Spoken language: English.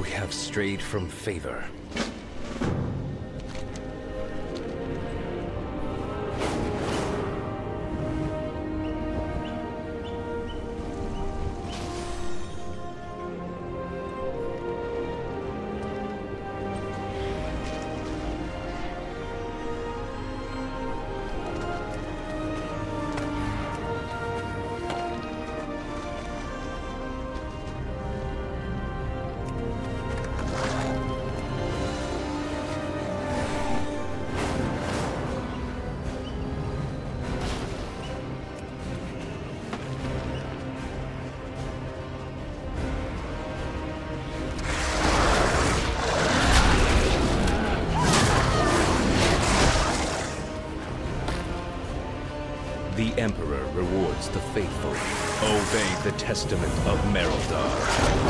We have strayed from favor. The Emperor rewards the faithful. Obey the testament of Mereldar.